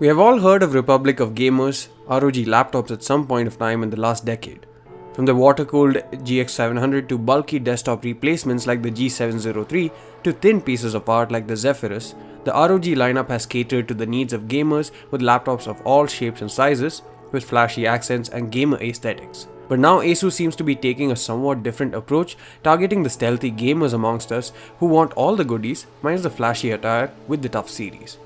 We have all heard of Republic of Gamers, ROG laptops at some point of time in the last decade. From the water-cooled GX700 to bulky desktop replacements like the G703 to thin pieces of art like the Zephyrus, the ROG lineup has catered to the needs of gamers with laptops of all shapes and sizes, with flashy accents and gamer aesthetics. But now ASUS seems to be taking a somewhat different approach, targeting the stealthy gamers amongst us who want all the goodies minus the flashy attire with the TUF series.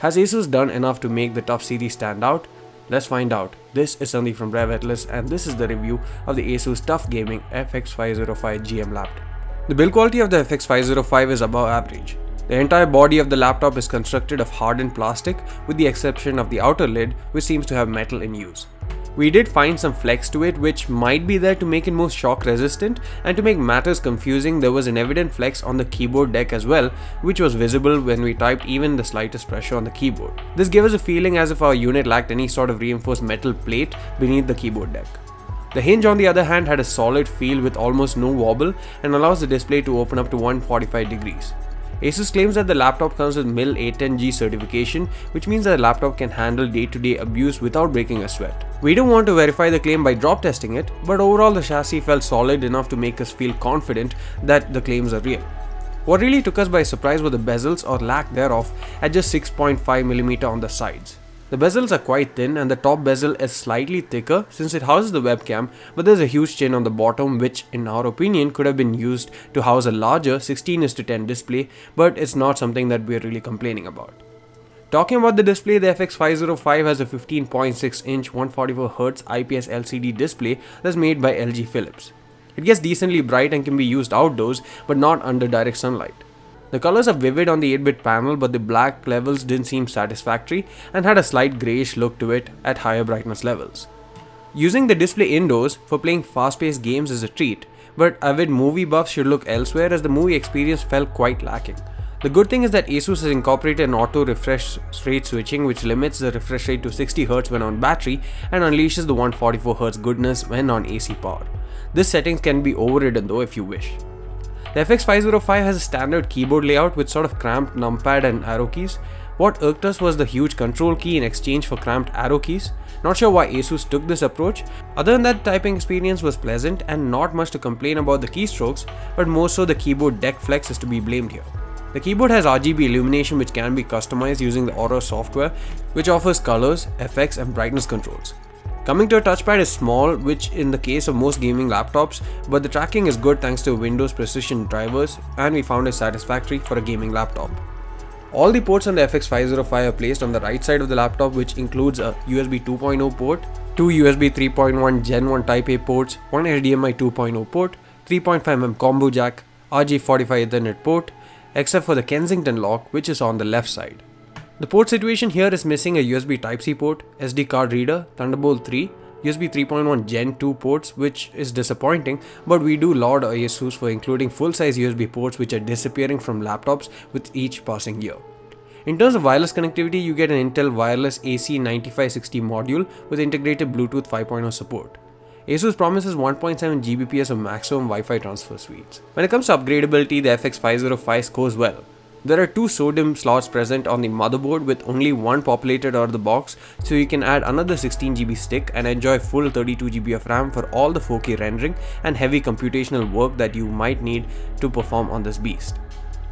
Has ASUS done enough to make the TUF series stand out? Let's find out. This is Sandeep from Rev Atlas and this is the review of the ASUS TUF Gaming FX505 GM laptop. The build quality of the FX505 is above average. The entire body of the laptop is constructed of hardened plastic with the exception of the outer lid which seems to have metal in use. We did find some flex to it which might be there to make it more shock resistant and to make matters confusing there was an evident flex on the keyboard deck as well which was visible when we typed even the slightest pressure on the keyboard. This gave us a feeling as if our unit lacked any sort of reinforced metal plate beneath the keyboard deck. The hinge on the other hand had a solid feel with almost no wobble and allows the display to open up to 145 degrees. Asus claims that the laptop comes with MIL 810G certification, which means that the laptop can handle day-to-day -day abuse without breaking a sweat. We don't want to verify the claim by drop testing it, but overall the chassis felt solid enough to make us feel confident that the claims are real. What really took us by surprise were the bezels or lack thereof at just 6.5mm on the sides. The bezels are quite thin and the top bezel is slightly thicker since it houses the webcam but there's a huge chin on the bottom which in our opinion could have been used to house a larger 16 to 10 display but it's not something that we're really complaining about. Talking about the display, the FX505 has a 15.6 inch 144Hz IPS LCD display that's made by LG Philips. It gets decently bright and can be used outdoors but not under direct sunlight. The colors are vivid on the 8-bit panel but the black levels didn't seem satisfactory and had a slight greyish look to it at higher brightness levels. Using the display indoors for playing fast-paced games is a treat, but avid movie buffs should look elsewhere as the movie experience felt quite lacking. The good thing is that ASUS has incorporated an auto refresh rate switching which limits the refresh rate to 60Hz when on battery and unleashes the 144Hz goodness when on AC power. This settings can be overridden though if you wish. The FX505 has a standard keyboard layout with sort of cramped numpad and arrow keys. What irked us was the huge control key in exchange for cramped arrow keys. Not sure why ASUS took this approach. Other than that, typing experience was pleasant and not much to complain about the keystrokes, but more so the keyboard deck flex is to be blamed here. The keyboard has RGB illumination which can be customized using the Aura software, which offers colors, effects and brightness controls. Coming to a touchpad is small, which in the case of most gaming laptops, but the tracking is good thanks to Windows Precision drivers and we found it satisfactory for a gaming laptop. All the ports on the FX505 are placed on the right side of the laptop which includes a USB 2.0 port, two USB 3.1 Gen 1 Type A ports, one HDMI 2.0 port, 3.5mm combo jack, RJ45 Ethernet port, except for the Kensington lock which is on the left side. The port situation here is missing a USB Type-C port, SD card reader, Thunderbolt 3, USB 3.1 Gen 2 ports which is disappointing but we do laud ASUS for including full-size USB ports which are disappearing from laptops with each passing year. In terms of wireless connectivity, you get an Intel Wireless AC9560 module with integrated Bluetooth 5.0 support. ASUS promises 1.7 Gbps of maximum Wi-Fi transfer speeds. When it comes to upgradability, the FX505 scores well. There are two SODIMM slots present on the motherboard with only one populated out of the box, so you can add another 16GB stick and enjoy full 32GB of RAM for all the 4K rendering and heavy computational work that you might need to perform on this beast.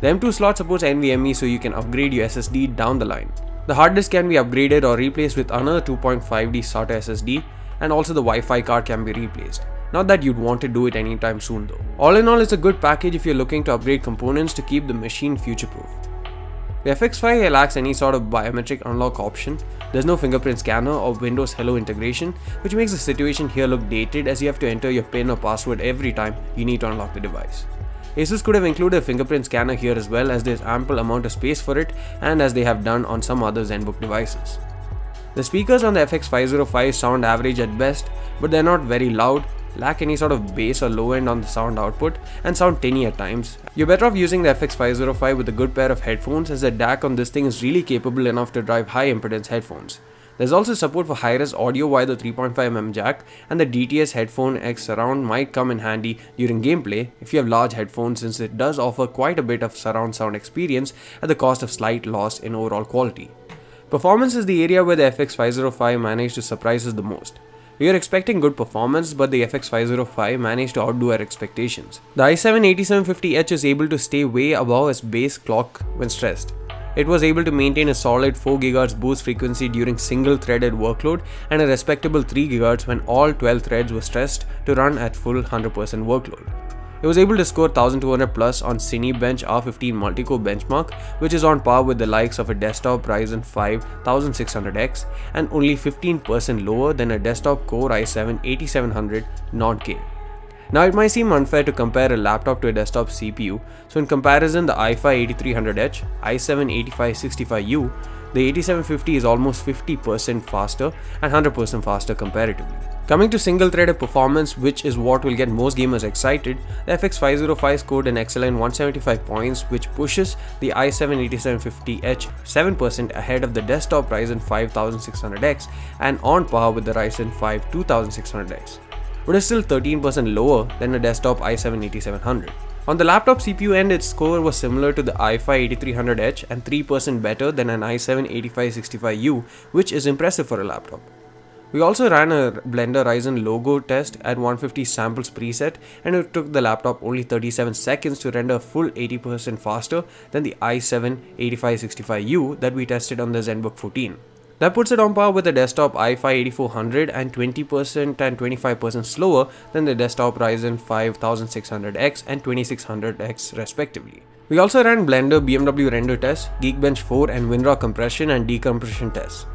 The M2 slot supports NVMe so you can upgrade your SSD down the line. The hard disk can be upgraded or replaced with another 2.5D SATA SSD and also the Wi-Fi card can be replaced. Not that you'd want to do it anytime soon though. All in all, it's a good package if you're looking to upgrade components to keep the machine future-proof. The FX5 lacks any sort of biometric unlock option, there's no fingerprint scanner or Windows Hello integration, which makes the situation here look dated as you have to enter your PIN or password every time you need to unlock the device. Asus could have included a fingerprint scanner here as well as there's ample amount of space for it and as they have done on some other ZenBook devices. The speakers on the FX505 sound average at best, but they're not very loud lack any sort of bass or low end on the sound output, and sound tinny at times. You're better off using the FX505 with a good pair of headphones as the DAC on this thing is really capable enough to drive high impedance headphones. There's also support for high-res audio via the 3.5mm jack and the DTS headphone X surround might come in handy during gameplay if you have large headphones since it does offer quite a bit of surround sound experience at the cost of slight loss in overall quality. Performance is the area where the FX 505 managed to surprise us the most. We were expecting good performance, but the FX505 managed to outdo our expectations. The i7-8750H is able to stay way above its base clock when stressed. It was able to maintain a solid 4 GHz boost frequency during single threaded workload and a respectable 3 GHz when all 12 threads were stressed to run at full 100% workload. It was able to score 1200 plus on Cinebench R15 multi-core benchmark, which is on par with the likes of a desktop Ryzen 5 1600X and only 15% lower than a desktop Core i7 8700 non-K. Now it might seem unfair to compare a laptop to a desktop CPU, so in comparison the i5 8300H, i7 8565U, the 8750 is almost 50% faster and 100% faster comparatively. Coming to single threaded performance, which is what will get most gamers excited, the FX505 scored an excellent 175 points, which pushes the i7-8750H 7% ahead of the desktop Ryzen 5 1600X and on par with the Ryzen 5 2600X, but is still 13% lower than a desktop i7-8700. On the laptop CPU end, its score was similar to the i5-8300H and 3% better than an i7-8565U, which is impressive for a laptop. We also ran a Blender Ryzen logo test at 150 samples preset and it took the laptop only 37 seconds to render full 80% faster than the i7-8565U that we tested on the ZenBook 14. That puts it on par with the desktop i5-8400 and 20% and 25% slower than the desktop Ryzen 5 1600X and 2600X respectively. We also ran Blender BMW render tests, Geekbench 4 and WinRAR compression and decompression tests.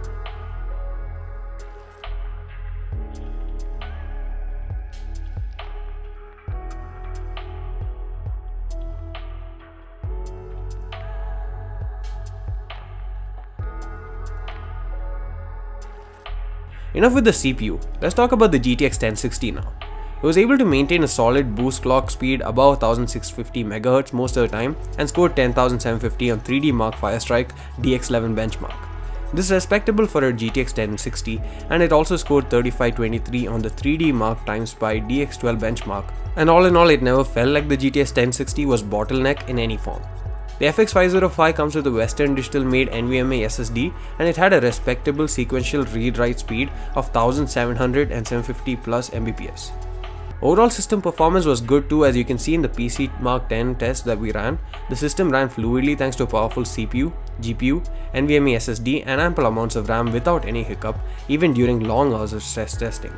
Enough with the CPU, let's talk about the GTX 1060 now. It was able to maintain a solid boost clock speed above 1650 MHz most of the time and scored 10750 on 3D Mark Firestrike DX11 benchmark. This is respectable for a GTX 1060 and it also scored 3523 on the 3D Mark TimeSpy DX12 benchmark and all in all it never felt like the GTX 1060 was bottleneck in any form. The FX505 comes with a Western Digital made NVMe SSD and it had a respectable sequential read-write speed of 1700 and 750 plus Mbps. Overall system performance was good too as you can see in the PC Mark 10 test that we ran. The system ran fluidly thanks to a powerful CPU, GPU, NVMe SSD and ample amounts of RAM without any hiccup even during long hours of stress testing.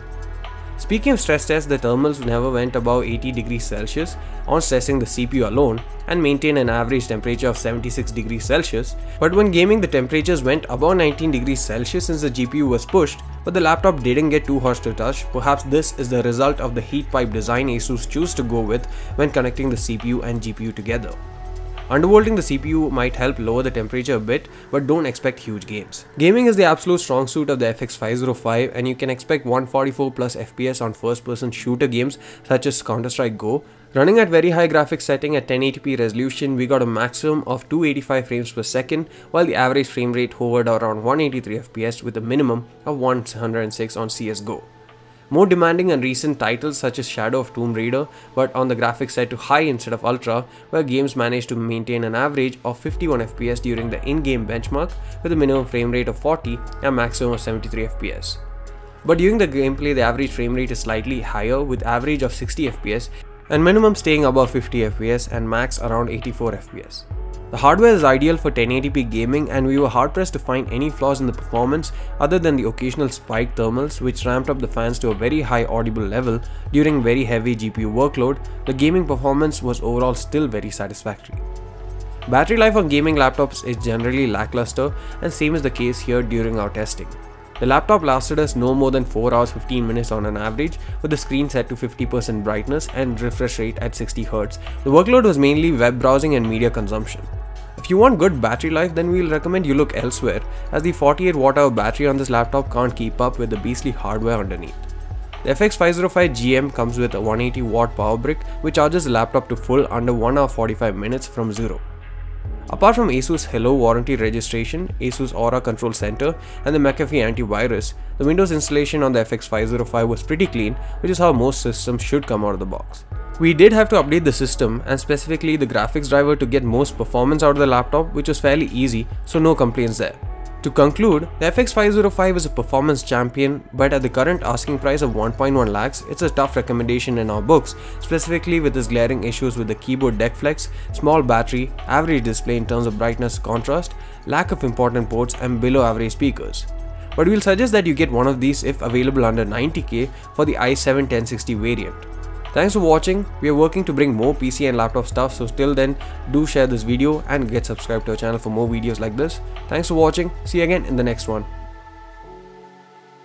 Speaking of stress tests, the thermals never went above 80 degrees Celsius on stressing the CPU alone and maintain an average temperature of 76 degrees Celsius. But when gaming, the temperatures went above 19 degrees Celsius since the GPU was pushed, but the laptop didn't get too hot to touch. Perhaps this is the result of the heat pipe design ASUS choose to go with when connecting the CPU and GPU together. Undervolting the CPU might help lower the temperature a bit, but don't expect huge gains. Gaming is the absolute strong suit of the FX505 and you can expect 144 plus FPS on first person shooter games such as Counter-Strike Go. Running at very high graphics setting at 1080p resolution, we got a maximum of 285 frames per second, while the average frame rate hovered around 183 FPS with a minimum of 106 on CSGO. More demanding and recent titles such as Shadow of Tomb Raider, but on the graphics set to high instead of ultra, where games managed to maintain an average of 51 FPS during the in-game benchmark with a minimum frame rate of 40 and maximum of 73 FPS. But during the gameplay, the average frame rate is slightly higher with average of 60 FPS and minimum staying above 50 FPS and max around 84 FPS. The hardware is ideal for 1080p gaming and we were hard pressed to find any flaws in the performance other than the occasional spiked thermals which ramped up the fans to a very high audible level during very heavy GPU workload, the gaming performance was overall still very satisfactory. Battery life on gaming laptops is generally lackluster and same is the case here during our testing. The laptop lasted us no more than 4 hours 15 minutes on an average with the screen set to 50% brightness and refresh rate at 60Hz. The workload was mainly web browsing and media consumption. If you want good battery life, then we'll recommend you look elsewhere, as the 48 watt hour battery on this laptop can't keep up with the beastly hardware underneath. The FX505 GM comes with a 180 watt power brick which charges the laptop to full under 1 hour 45 minutes from zero. Apart from ASUS Hello warranty registration, ASUS Aura Control Center, and the McAfee antivirus, the Windows installation on the FX505 was pretty clean, which is how most systems should come out of the box. We did have to update the system and specifically the graphics driver to get most performance out of the laptop which was fairly easy so no complaints there. To conclude, the FX505 is a performance champion, but at the current asking price of 1.1 lakhs, it's a tough recommendation in our books, specifically with its glaring issues with the keyboard deck flex, small battery, average display in terms of brightness contrast, lack of important ports, and below average speakers. But we'll suggest that you get one of these if available under 90k for the i7 1060 variant. Thanks for watching. We are working to bring more PC and laptop stuff so till then do share this video and get subscribed to our channel for more videos like this. Thanks for watching. See you again in the next one.